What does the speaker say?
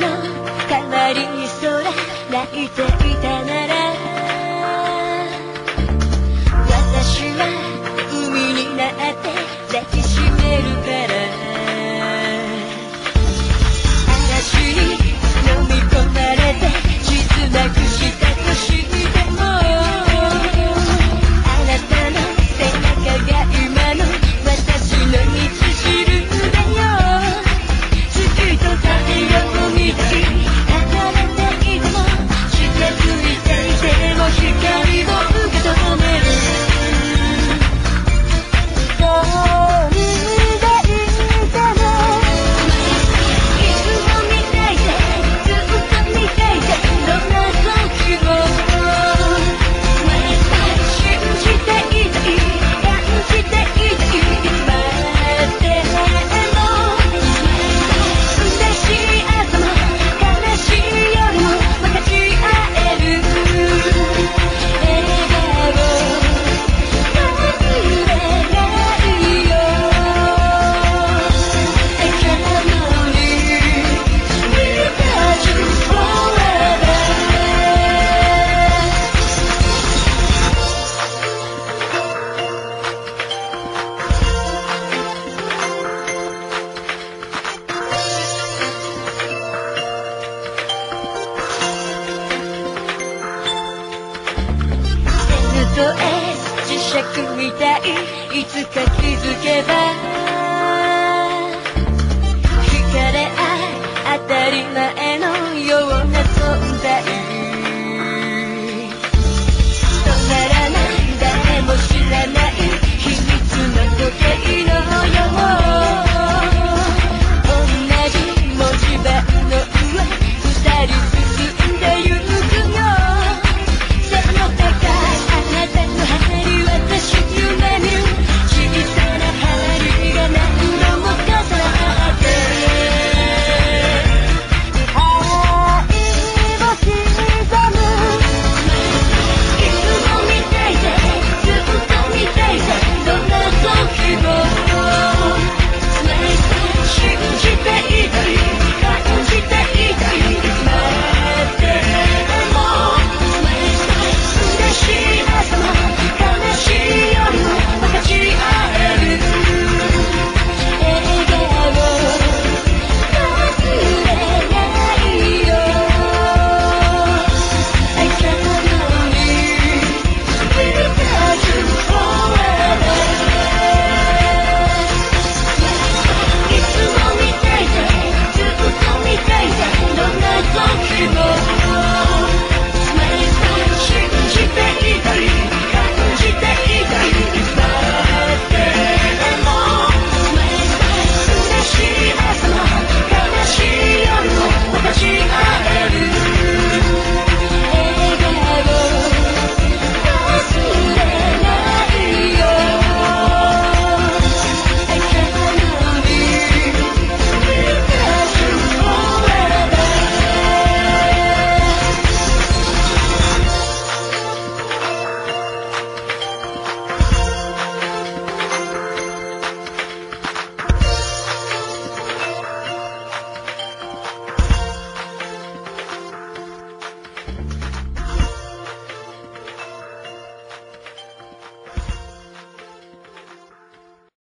の代わりに空泣いて磁石みたい。いつか気づけば